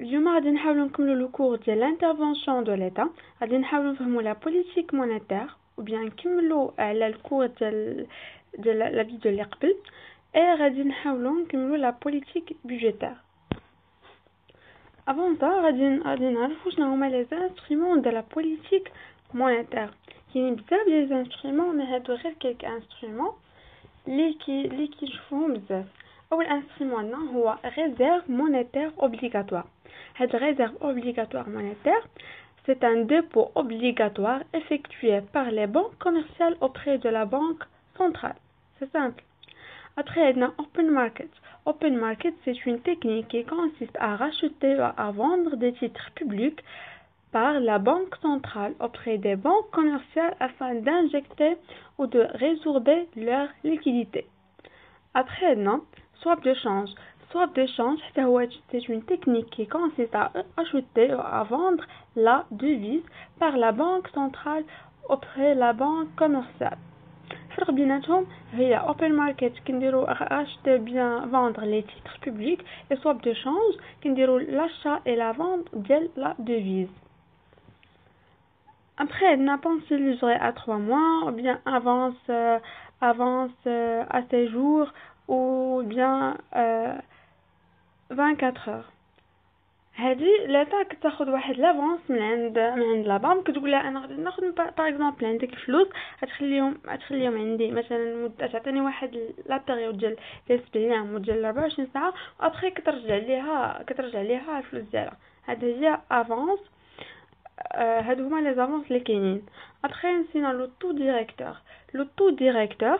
اليوم غادي نحاولوا نكملوا لو كور ديال l'intervention de l'état غادي نحاولوا نفهموا la politique monétaire ou bien نكملوا على الكور ديال ديال لا فيديو اللي قبل اي غادي نحاولوا نكملوا لا بوليتيك بودجيتير افون سا غادي غادي نعرفوا شنو هما لي انسترومون دو لا بوليتيك مونيتير كاينين بزاف لي انسترومون مي هادو غير كيلك انسترومون لي كي لي كيشوفوهم بزاف اول انسترومون عندنا هو ريزيرف مونيتير اوبليغاتوار هاد ريزيرف اوبليغاتوار مونيتير c'est un dépôt obligatoire effectué par les banques commerciales auprès de la banque centrale. C'est simple. Après, on a open market. Open market, c'est une technique qui consiste à racheter ou à vendre des titres publics par la banque centrale auprès des banques commerciales afin d'injecter ou de résorber leur liquidité. Après, non, swap de change. Swap de change, c'est une technique qui consiste à acheter ou à vendre la devise par la banque centrale auprès de la banque commerciale. الفرق بيناتهم هي اوبن ماركت كنديرو acheter bien vendre les titres publics et swap de change كنديرو l'achat et la vente ديال la devise après on a pensé l'user à 3 mois ou bien avance euh, avance euh, à 6 jours ou bien euh, 24 heures هادي لا تاك تاخذ واحد لافونس من عند من عند لا بانك كتقول لها أنا غادي ناخذ باغ اكزومبل عندك الفلوس غتخليهم غتخليهم عندي مثلا مده تعطيني واحد لا بيريود ديال ديال 7 أيام ديال 24 ساعه وابخي كترجع ليها كترجع ليها الفلوس ديالها هاد هي افونس آه هادو هما لي زافونس اللي كاينين ابخي نسينا لو تو ديريكتور لو تو ديريكتور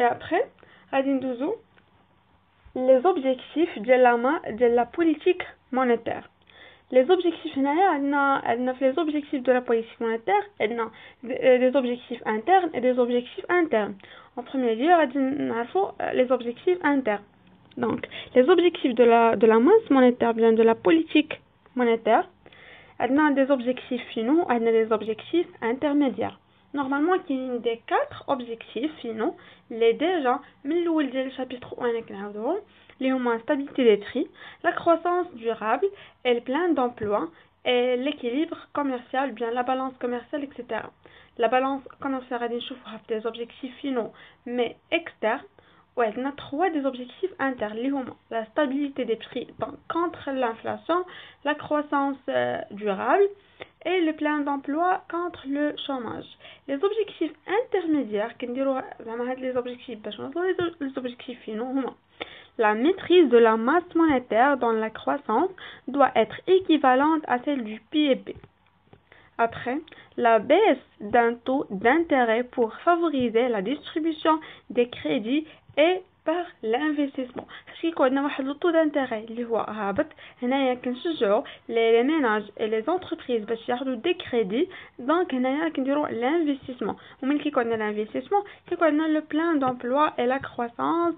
Et après, les objectifs de la, politique monétaire. Euh, les objectifs, les objectifs de la politique monétaire, des objectifs internes et des objectifs internes. En premier lieu, euh, les objectifs internes. Donc, les objectifs de la, de la masse monétaire, bien de la politique monétaire, on des objectifs finaux, on a des objectifs intermédiaires. Normalement, il y a des quatre objectifs finaux. Les déjà, le chapitre 1 les la stabilité des prix, la croissance durable et le plein d'emploi et l'équilibre commercial, bien la balance commerciale, etc. La balance commerciale a des objectifs finaux, mais externes. Ouais, on a trois des objectifs internes. La stabilité des prix contre l'inflation, la croissance euh, durable et le plein d'emploi contre le chômage. Les objectifs intermédiaires, les objectifs, les objectifs finaux, la maîtrise de la masse monétaire dans la croissance doit être équivalente à celle du PIB. Après, la baisse d'un taux d'intérêt pour favoriser la distribution des crédits et par l'investissement فاش كيكون واحد لو طو دانتيغي اللي هو هابط هنايا كنشجعوا لي ميناج اي لي زونتربريز باش ياخذوا دي كريدي دونك هنايا كنديروا لانفستيسمون وملي كيكون عندنا لانفستيسمون كيكون عندنا لو بلان دومبلوا اي لا كرواسونس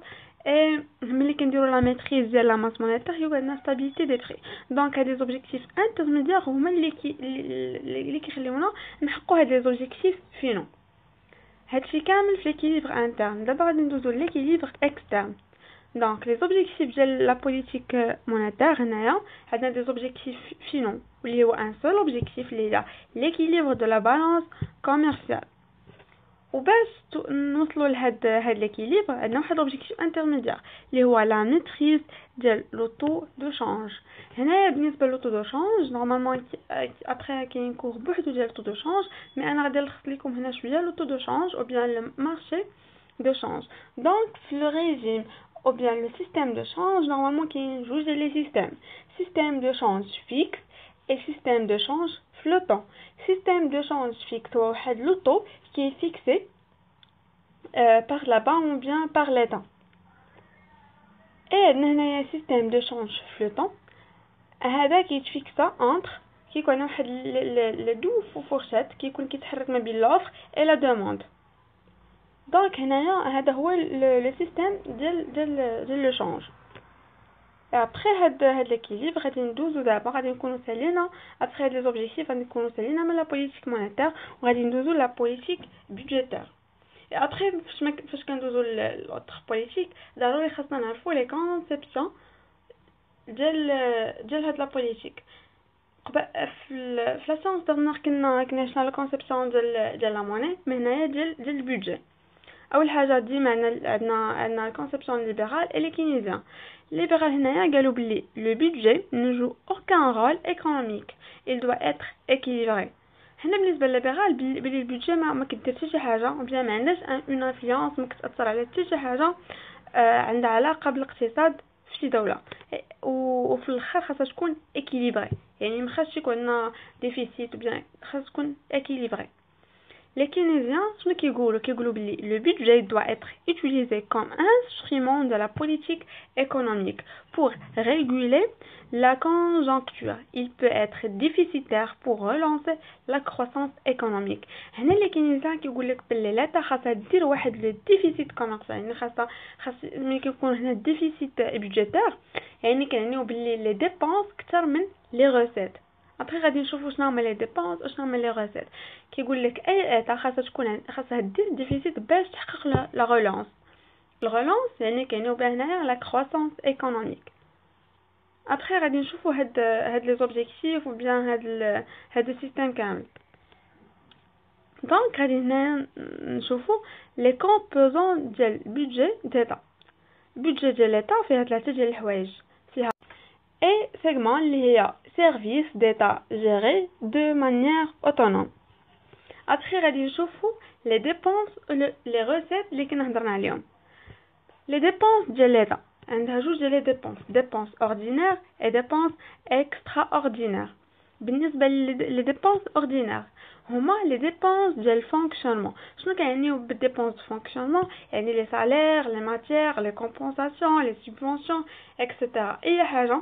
اي ملي كنديروا لا ميتريز ديال لا ماس مونيتير كيكون عندنا ستابيليتي دي بري دونك هاد لي زوبجيكتيف انترميديير هما اللي كي اللي كيخليونا نحققوا هاد لي زوبجيكتيف فينو هادشي كامل في l'équilibre interne دابا غادي ندوزو l'équilibre externe donc les objectifs ديال la politique monétaire هنايا عندنا des objectifs finaux واللي هو un seul objectif اللي هي l'équilibre de la balance commerciale وباش نوصلوا لهاد هاد ليكيليبر عندنا واحد لوبجيكتيف انترميديير اللي هو لا ميتريز ديال لو طو دو شانج هنايا بالنسبه لو طو دو شانج نورمالمون ابخي كاين كور بوحدو ديال طو دو شانج مي انا غادي نلخص لكم هنا شويه لو طو دو شانج او بيان لو مارشي دو شانج دونك في لو ريجيم ou bien le système de change, normalement, qui joue les systèmes. Système de change fixe et système de change flottant. Système de change fixe, ou l'auto qui est fixé euh, par la banque ou bien par l'État. اي عندنا هنايا سيستيم دو شونج فلوتون هذا كيتفيكسا انتر كيكون واحد لو دو فورشات كيكون كيتحرك ما بين لوفر اي لا دوموند دونك هنايا هذا هو لو سيستيم ديال ديال ديال لو شونج ابخي هاد هاد ليكيليبر غادي ندوزو دابا غادي نكونو سالينا ابخي هاد لي زوبجيكتيف غادي نكونو سالينا من لا بوليتيك مونيتير وغادي ندوزو لا بوليتيك بودجيتير ابخي فاش فاش كندوزو لوتر بوليتيك ضروري خاصنا نعرفو لي كونسيبسيون ديال ديال هاد لا بوليتيك قبل في لا سيونس درنا كنا كنا شنا لا كونسيبسيون ديال ديال لا موني من هنايا ديال ديال البودجي اول حاجه ديما عندنا عندنا كونسيبسيون ليبرال اي لي كينيزيان ليبرال هنايا قالوا بلي لو بودجي ne joue aucun rôle économique il doit être équilibré هنا بالنسبه لليبرال بلي البودجي ما, ما كدير حتى شي حاجه بلا ما عندهاش اون انفلونس ما كتاثر على حتى شي حاجه آه عندها علاقه بالاقتصاد في شي دوله وفي الاخر خاصها تكون اكيليبري يعني ما خاصش يكون عندنا ديفيسيت بيان خاص تكون اكيليبري les Keynésiens, le budget doit être utilisé comme instrument de la politique économique pour réguler la conjoncture. Il peut être déficitaire pour relancer la croissance économique. Les Keynésiens qui le déficit commercial, un déficit budgétaire, les dépenses les recettes. ابخي غادي نشوفو شنو هما لي ديبونس وشنو هما لي ريسيت كيقول لك اي ايتا خاصها تكون خاصها دير ديفيسيت باش تحقق لا رولونس الرولونس يعني كاينو بها هنايا لا كروسونس ايكونوميك ابخي غادي نشوفو هاد هاد لي زوبجيكتيف و بيان هاد ال... هاد السيستيم كامل دونك غادي هنا نشوفو لي كومبوزون ديال البودجي ديتا البودجي ديال ليتا فيها ثلاثه ديال الحوايج et segment lié à services d'État gérés de manière autonome. Après, غادي نشوفوا les dépenses les recettes اللي كنا هضرنا عليهم. Les dépenses ديال l'État عندها جوج ديال les dépenses, dépenses ordinaires et dépenses extraordinaires. بالنسبة les dépenses ordinaires هما les dépenses ديال fonctionnement. شنو كيعنيو بالديبونس دو fonctionnement يعني les salaires, les matières, les compensations, les subventions, etc. اي حاجة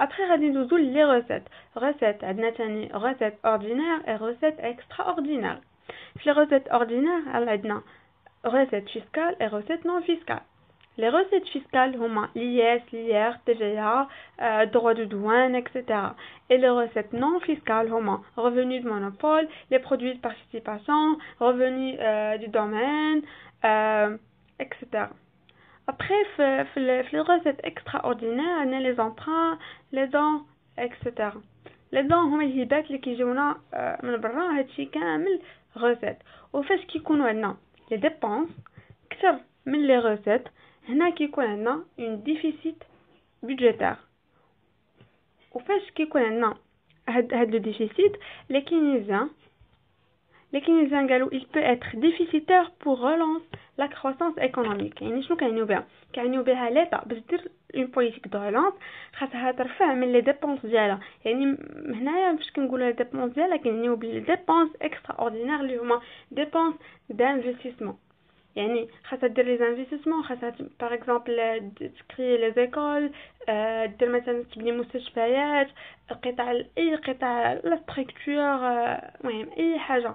Après, غادي ندوزو لي روسيت روسيت عندنا تاني روسيت اوردينير اي روسيت اكسترا اوردينير في لي روسيت اوردينير عندنا روسيت فيسكال اي روسيت نون فيسكال Les recettes fiscales هما l'IS, l'IR, TVA, euh, droits de douane, etc. Et les recettes non fiscales هما revenus de monopole, les produits de participation, revenus euh, du domaine, euh, etc. Après, les recettes extraordinaires, on a les emprunts, les dons, etc. Les dons هما الهبات اللي كيجيونا من برا هادشي كامل ريسيت وفاش كيكونوا عندنا لي ديبونس كثر من لي ريسيت هنا كيكون عندنا اون ديفيسيت بودجيتير وفاش كيكون عندنا هاد هاد لو ديفيسيت لي كينيزيان لي كينيزيان قالوا il peut être déficitaire pour relance لا كروسونس ايكونوميك يعني شنو كيعنيو بها كيعنيو بها ليطا باش دير اون بوليتيك دو ريلانس خاصها ترفع من لي ديبونس ديالها يعني هنايا فاش كنقولوا لي ديبونس ديالها كنعنيو بلي ديبونس اكسترا اوردينير اللي هما ديبونس دانفستيسمون يعني خاصها دير لي انفستيسمون خاصها باغ اكزومبل تكري لي زيكول دير مثلا تبني مستشفيات قطاع اي قطاع لا ستركتور المهم اي حاجه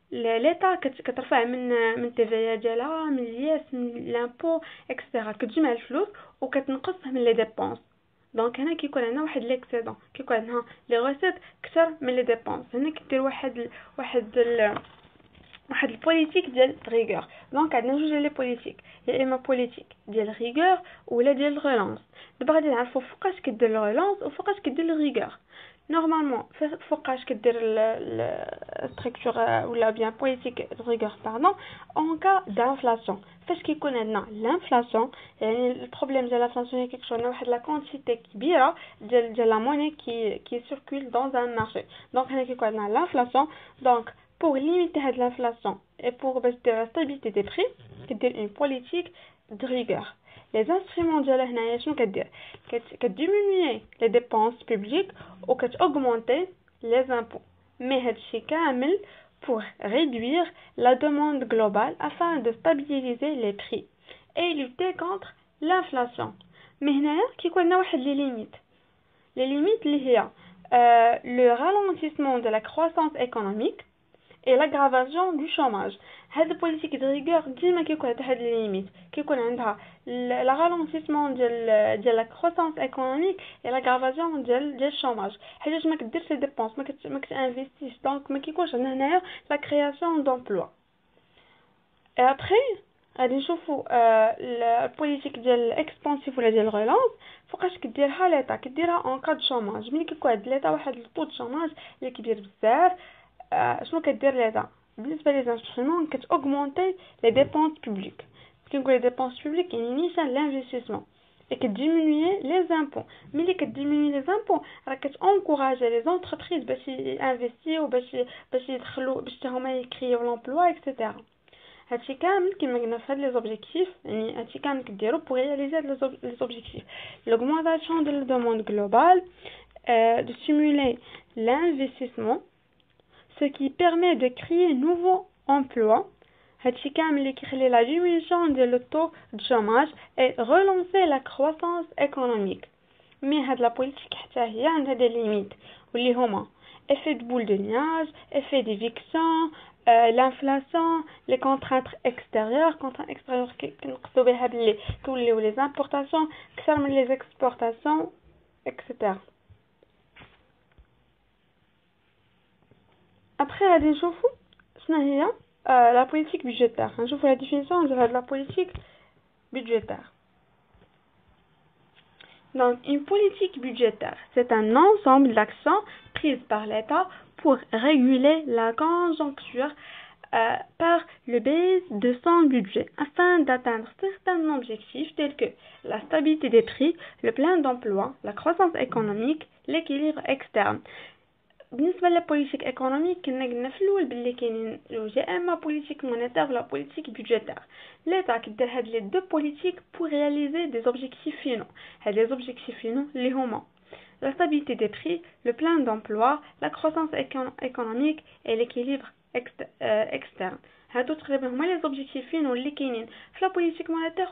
ليتا كترفع من من تيفيا ديالها من الياس من لامبو اكسترا كتجمع الفلوس وكتنقص من لي ديبونس دونك هنا كيكون عندنا واحد ليكسيدون كيكون عندنا لي غوسيت كثر من لي ديبونس هنا كدير واحد ال... واحد ال... واحد البوليتيك ديال ريغور دونك عندنا جوج لي بوليتيك يا إما بوليتيك ديال ريغور ولا ديال غولونس دابا غادي نعرفوا فوقاش كدير غولونس وفوقاش كدير ريغور نورمالمون فوقاش كدير ستركتور ولا بيان بوليتيك ريغور باردون اون كا دانفلاسيون فاش كيكون عندنا لانفلاسيون يعني البروبليم ديال لانفلاسيون هي كيكون عندنا واحد لا كونتيتي كبيره ديال ديال لا موني كي كي سيركول دون ان مارشي دونك هنا كيكون عندنا لانفلاسيون دونك pour limiter l'inflation et pour baisser la stabilité des prix, c'est une politique de rigueur. Les instruments de la شنو كدير كديمينيي les dépenses publiques ou augmenter les impôts mais هادشي كامل pour réduire la demande globale afin de stabiliser les prix et lutter contre l'inflation mais هنايا كيكون عندنا واحد لي ليميت les limites اللي هي le ralentissement de la croissance économique et l'aggravation du chômage هاد البوليتيك دو ريغور ديما كيكون عندها هاد ليميت كيكون عندها لا رالونتيسمون ديال ديال لا كروسونس ايكونوميك اي لاغرافاسيون ديال ديال الشوماج حيت ما كديرش لي ديبونس ما ما كتانفيستيش دونك ما كيكونش عندنا هنايا لا كرياسيون دومبلوا ابخي غادي نشوفو البوليتيك ديال الاكسبانسيف ولا ديال الغولونس فوقاش كديرها ليطا كديرها اون كاد شوماج ملي كيكون عند ليطا واحد الطو شوماج اللي كبير بزاف شنو كدير ليطا بالنسبه لي زانسترومون كتاوغمونتي لي ديبونس بوبليك كنقول لي ديبونس بوبليك يعني نيشان لانفستيسمون et que diminuer les impôts ملي كديميني لي زامبو راه كتانكوراجي لي زونتربريز باش انفيستيو باش باش يدخلوا باش هما يكريو لومبلوا اكسيتيرا هادشي كامل كيما قلنا في هاد لي زوبجيكتيف يعني هادشي كامل كديرو بوغ رياليزي هاد لي زوبجيكتيف l'augmentation de la demande globale euh, de stimuler l'investissement ce qui permet de créer nouveaux emplois هادشي كامل اللي كيخلي لا ديمينيسيون ديال لو طو دو شوماج اي ريلونسي لا كروسونس ايكونوميك مي هاد لا بوليتيك حتى هي عندها دي ليميت واللي هما effet de boule de nuage, effet d'éviction, euh, l'inflation, les contraintes extérieures, contraintes extérieures كنقصدو بها بلي كيوليو لي زامبورطاسيون اكثر من لي زيكسبورطاسيون etc. Après la déchauffe, euh, la politique budgétaire. Je vous la définition de la politique budgétaire. Donc, une politique budgétaire, c'est un ensemble d'actions prises par l'État pour réguler la conjoncture euh, par le biais de son budget afin d'atteindre certains objectifs tels que la stabilité des prix, le plein d'emploi, la croissance économique, l'équilibre externe. بالنسبه للبوليتيك ايكونوميك كنا قلنا في الاول بلي كاينين جوج يا اما بوليتيك مونيتير ولا بوليتيك بودجيتير ليتا كدير هاد لي دو بوليتيك بور رياليزي دي زوبجيكتيف فينو هاد لي زوبجيكتيف فينو اللي هما la stabilité des prix, le plein d'emploi, la croissance économique et l'équilibre externe. هادو تقريبا هما لي زوبجيكتيف فينو اللي كاينين في لا بوليتيك مونيتير